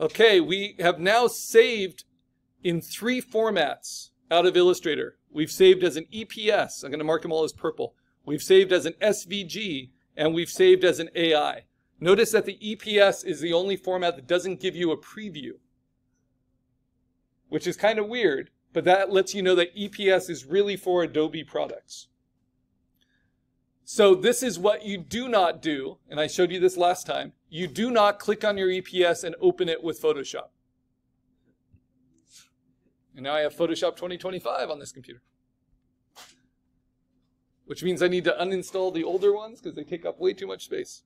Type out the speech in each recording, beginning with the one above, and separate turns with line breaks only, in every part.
Okay, we have now saved in three formats out of Illustrator. We've saved as an EPS. I'm going to mark them all as purple. We've saved as an SVG, and we've saved as an AI. Notice that the EPS is the only format that doesn't give you a preview, which is kind of weird, but that lets you know that EPS is really for Adobe products. So this is what you do not do, and I showed you this last time. You do not click on your EPS and open it with Photoshop. And now I have Photoshop 2025 on this computer. Which means I need to uninstall the older ones because they take up way too much space.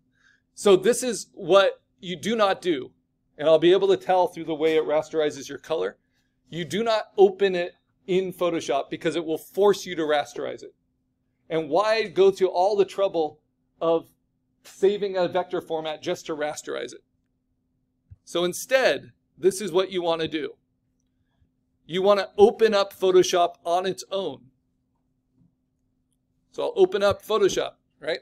So this is what you do not do. And I'll be able to tell through the way it rasterizes your color. You do not open it in Photoshop because it will force you to rasterize it. And why go to all the trouble of saving a vector format just to rasterize it? So instead, this is what you want to do. You want to open up Photoshop on its own. So I'll open up Photoshop, right?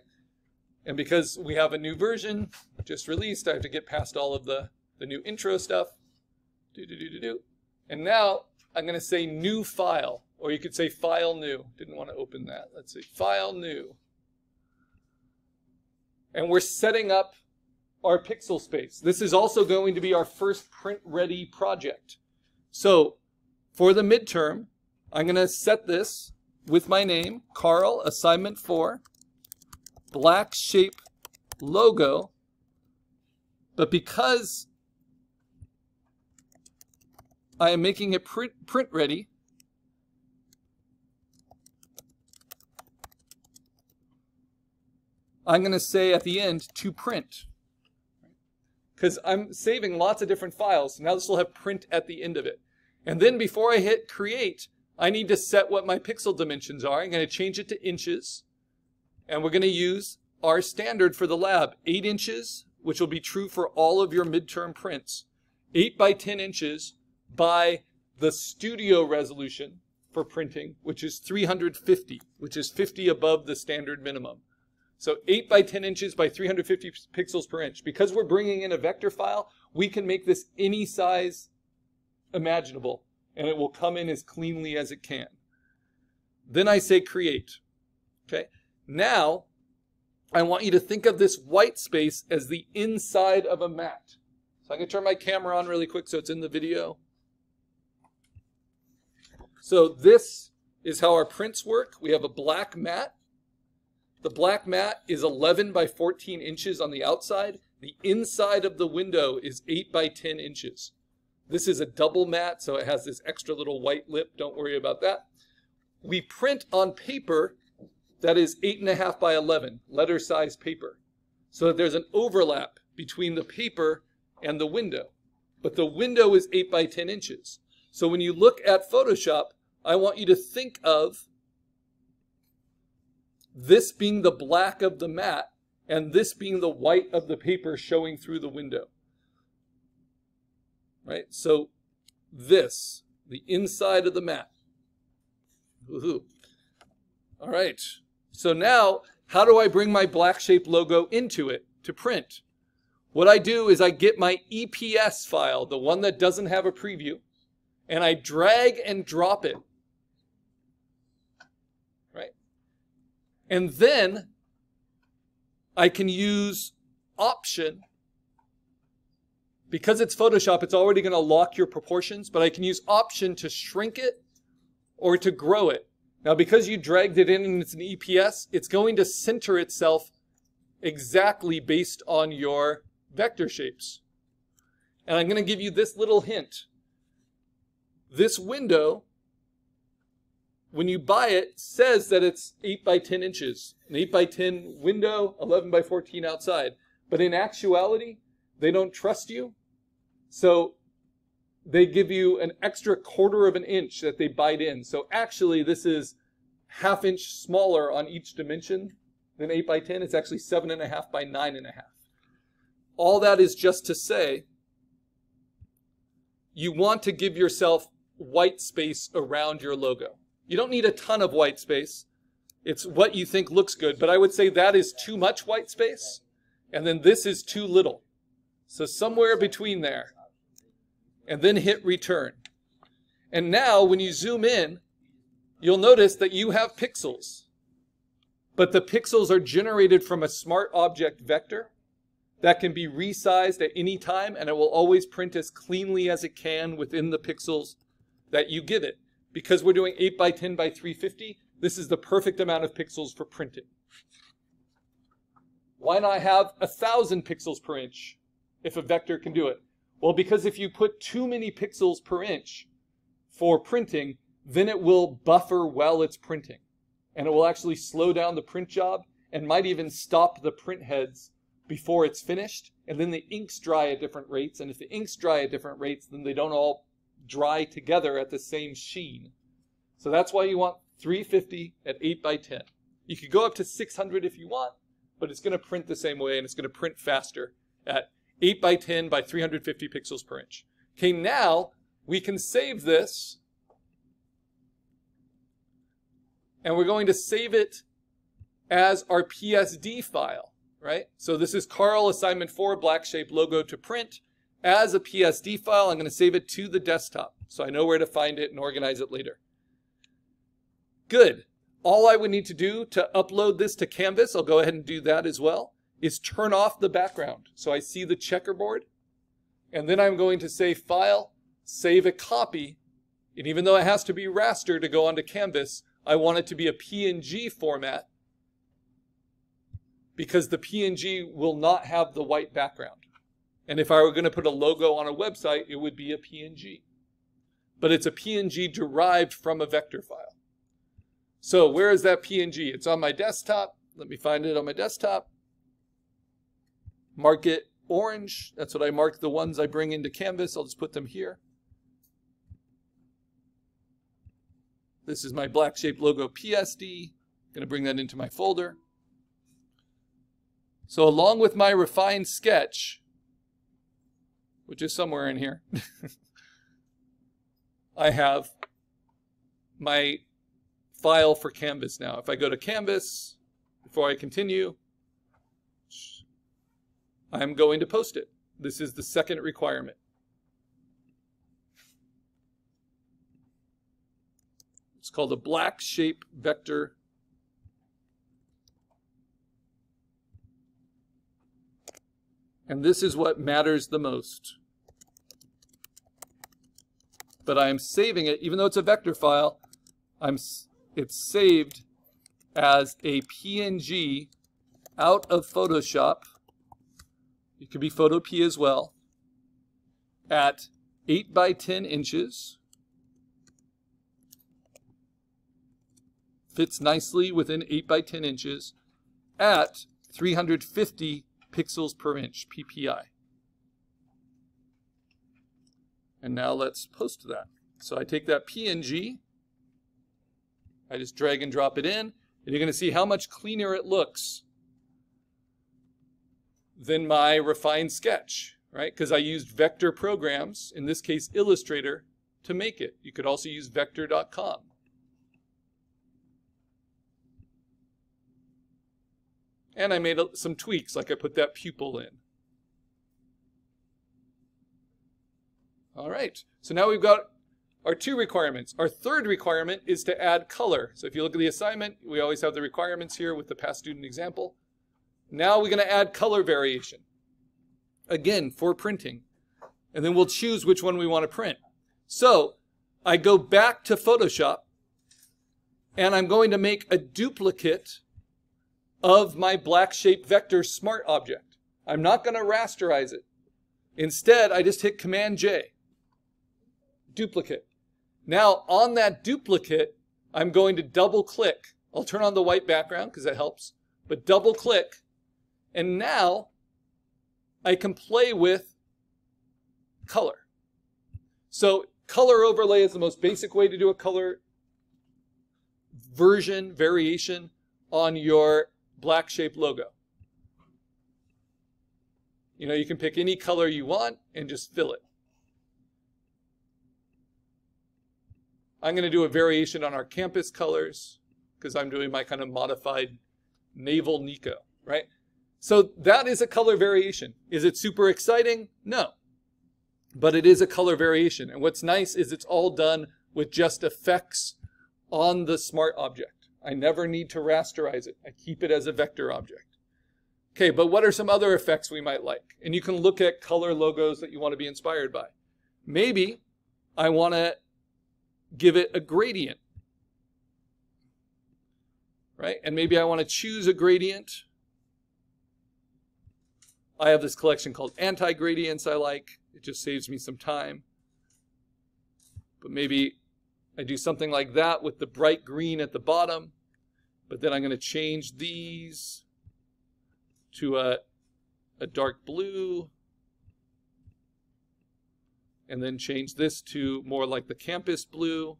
And because we have a new version just released, I have to get past all of the, the new intro stuff. Do, do, do, do, do. And now I'm going to say new file, or you could say file new. Didn't want to open that. Let's say file new. And we're setting up our pixel space. This is also going to be our first print ready project. So for the midterm, I'm going to set this with my name, Karl, assignment 4, black shape logo. But because I am making it print, print ready, I'm going to say at the end to print. Because I'm saving lots of different files. Now this will have print at the end of it. And then before I hit create, I need to set what my pixel dimensions are. I'm going to change it to inches. And we're going to use our standard for the lab, 8 inches, which will be true for all of your midterm prints. 8 by 10 inches by the studio resolution for printing, which is 350, which is 50 above the standard minimum. So 8 by 10 inches by 350 pixels per inch. Because we're bringing in a vector file, we can make this any size imaginable, and it will come in as cleanly as it can. Then I say create. Okay. Now, I want you to think of this white space as the inside of a mat. So I'm going to turn my camera on really quick so it's in the video. So this is how our prints work. We have a black mat. The black mat is 11 by 14 inches on the outside. The inside of the window is 8 by 10 inches. This is a double mat, so it has this extra little white lip. Don't worry about that. We print on paper that is 8.5 by 11, letter size paper. So that there's an overlap between the paper and the window. But the window is 8 by 10 inches. So when you look at Photoshop, I want you to think of this being the black of the mat and this being the white of the paper showing through the window right? So this, the inside of the mat. All right. So now, how do I bring my black shape logo into it to print? What I do is I get my EPS file, the one that doesn't have a preview, and I drag and drop it. And then I can use Option because it's Photoshop, it's already going to lock your proportions, but I can use Option to shrink it or to grow it. Now, because you dragged it in and it's an EPS, it's going to center itself exactly based on your vector shapes. And I'm going to give you this little hint. This window, when you buy it, says that it's 8 by 10 inches. An 8 by 10 window, 11 by 14 outside. But in actuality, they don't trust you so they give you an extra quarter of an inch that they bite in. So actually this is half inch smaller on each dimension than 8 by 10. It's actually 7.5 by 9.5. All that is just to say you want to give yourself white space around your logo. You don't need a ton of white space. It's what you think looks good, but I would say that is too much white space, and then this is too little. So somewhere between there. and then hit return. And now when you zoom in, you'll notice that you have pixels. But the pixels are generated from a smart object vector that can be resized at any time and it will always print as cleanly as it can within the pixels that you give it. Because we're doing 8 by 10 by 350, this is the perfect amount of pixels for printing. Why not have a thousand pixels per inch if a vector can do it? Well, because if you put too many pixels per inch for printing, then it will buffer while it's printing. And it will actually slow down the print job and might even stop the print heads before it's finished. And then the inks dry at different rates. And if the inks dry at different rates, then they don't all dry together at the same sheen. So that's why you want 350 at 8 by 10. You could go up to 600 if you want, but it's going to print the same way and it's going to print faster at 8 by 10 by 350 pixels per inch. Okay, now we can save this and we're going to save it as our PSD file, right? So this is Karl assignment 4 black shape logo to print as a PSD file. I'm going to save it to the desktop so I know where to find it and organize it later. Good. All I would need to do to upload this to Canvas, I'll go ahead and do that as well, is turn off the background. So I see the checkerboard. And then I'm going to say File, Save a Copy. And even though it has to be raster to go onto Canvas, I want it to be a PNG format because the PNG will not have the white background. And if I were going to put a logo on a website, it would be a PNG. But it's a PNG derived from a vector file. So where is that PNG? It's on my desktop. Let me find it on my desktop. Mark it orange. That's what I mark the ones I bring into Canvas. I'll just put them here. This is my black shaped logo PSD. I'm going to bring that into my folder. So along with my refined sketch, which is somewhere in here, I have my file for Canvas now. If I go to Canvas, before I continue, I'm going to post it. This is the second requirement. It's called a black shape vector. And this is what matters the most. But I am saving it, even though it's a vector file, I'm, it's saved as a PNG out of Photoshop. It could be Photopea as well. At 8 by 10 inches. fits nicely within 8 by 10 inches at 350 pixels per inch, PPI. And now let's post that. So I take that PNG, I just drag and drop it in, and you're going to see how much cleaner it looks than my refined sketch, right? Because I used vector programs, in this case Illustrator, to make it. You could also use vector.com. And I made some tweaks, like I put that pupil in. All right, so now we've got our two requirements. Our third requirement is to add color. So if you look at the assignment, we always have the requirements here with the past student example. Now we're going to add color variation. Again, for printing. And then we'll choose which one we want to print. So I go back to Photoshop and I'm going to make a duplicate of my black shape vector smart object. I'm not going to rasterize it. Instead, I just hit Command J, duplicate. Now on that duplicate, I'm going to double click. I'll turn on the white background because that helps, but double click. And now I can play with color. So color overlay is the most basic way to do a color version, variation on your black shaped logo. You know, you can pick any color you want and just fill it. I'm going to do a variation on our campus colors because I'm doing my kind of modified naval Nico, right? So that is a color variation. Is it super exciting? No. but it is a color variation. And what's nice is it's all done with just effects on the smart object. I never need to rasterize it. I keep it as a vector object. Okay, but what are some other effects we might like? And you can look at color logos that you want to be inspired by. Maybe I want to give it a gradient, right? And maybe I want to choose a gradient. I have this collection called anti-gradients I like. It just saves me some time. But maybe I do something like that with the bright green at the bottom. But then I'm going to change these to a, a dark blue. And then change this to more like the campus blue.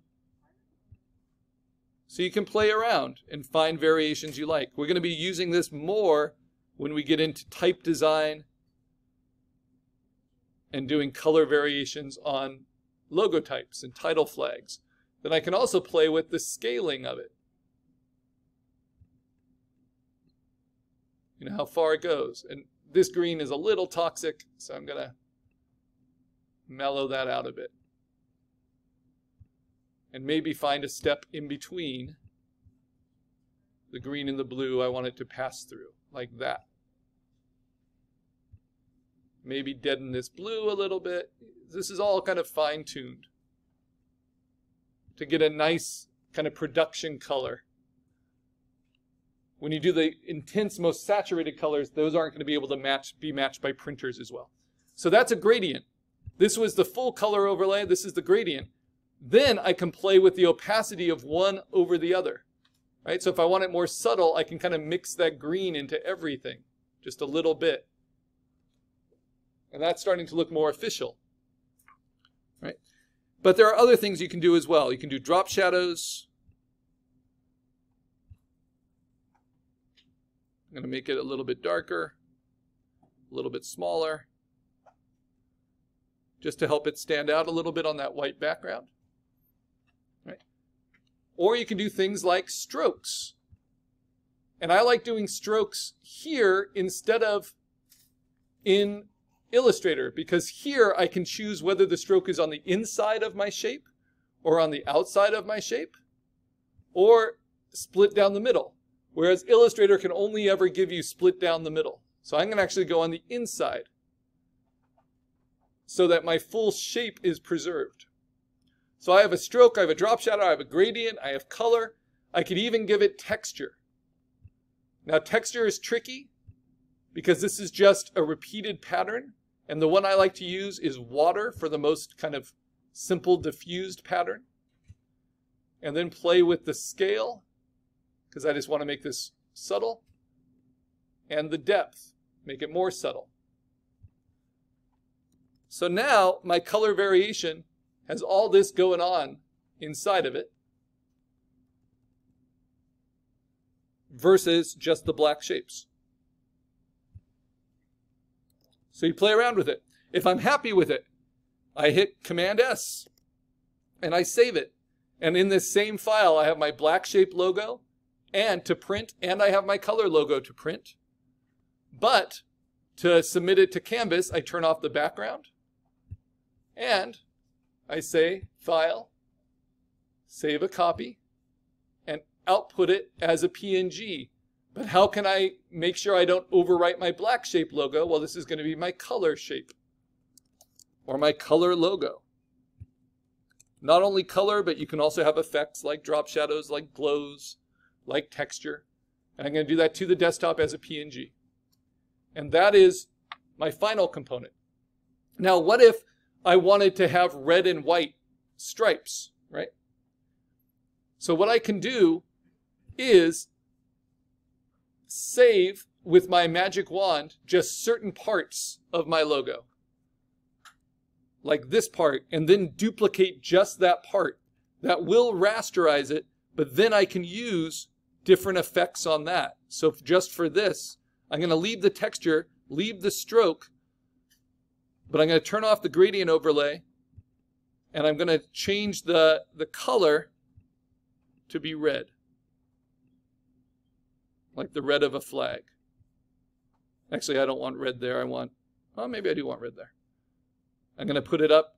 So you can play around and find variations you like. We're going to be using this more when we get into type design and doing color variations on logo types and title flags. Then I can also play with the scaling of it. You know, how far it goes. And this green is a little toxic, so I'm going to mellow that out a bit. And maybe find a step in between the green and the blue I want it to pass through, like that. Maybe deaden this blue a little bit. This is all kind of fine-tuned to get a nice kind of production color. When you do the intense, most saturated colors, those aren't going to be able to match, be matched by printers as well. So that's a gradient. This was the full color overlay. This is the gradient. Then I can play with the opacity of one over the other. Right? So if I want it more subtle, I can kind of mix that green into everything, just a little bit. And that's starting to look more official. Right? But there are other things you can do as well. You can do drop shadows. I'm going to make it a little bit darker, a little bit smaller, just to help it stand out a little bit on that white background. Right? Or you can do things like strokes. And I like doing strokes here instead of in Illustrator because here I can choose whether the stroke is on the inside of my shape or on the outside of my shape or split down the middle. Whereas Illustrator can only ever give you split down the middle. So I'm going to actually go on the inside so that my full shape is preserved. So I have a stroke, I have a drop shadow, I have a gradient, I have color. I could even give it texture. Now texture is tricky because this is just a repeated pattern. And the one I like to use is water for the most kind of simple diffused pattern. And then play with the scale, because I just want to make this subtle. And the depth, make it more subtle. So now my color variation has all this going on inside of it versus just the black shapes. So you play around with it. If I'm happy with it, I hit Command S and I save it. And in this same file, I have my black shape logo and to print, and I have my color logo to print. But to submit it to Canvas, I turn off the background and I say File, Save a Copy, and output it as a PNG but how can I make sure I don't overwrite my black shape logo? Well, this is going to be my color shape or my color logo. Not only color, but you can also have effects like drop shadows, like glows, like texture. And I'm going to do that to the desktop as a PNG. And that is my final component. Now, what if I wanted to have red and white stripes, right? So what I can do is save with my magic wand just certain parts of my logo. Like this part, and then duplicate just that part. That will rasterize it, but then I can use different effects on that. So just for this, I'm going to leave the texture, leave the stroke, but I'm going to turn off the gradient overlay, and I'm going to change the, the color to be red like the red of a flag. Actually, I don't want red there. I want, well, maybe I do want red there. I'm going to put it up